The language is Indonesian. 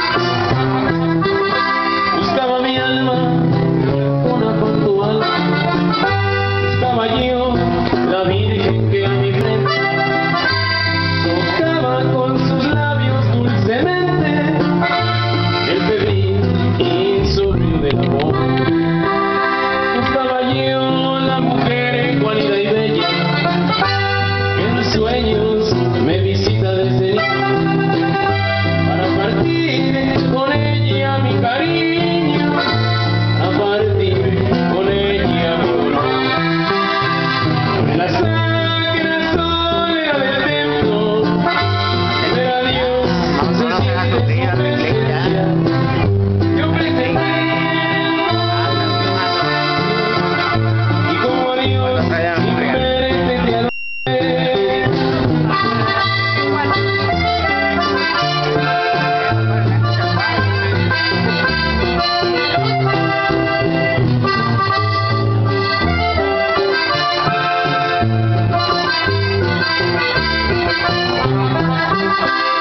Música Amémonos, mi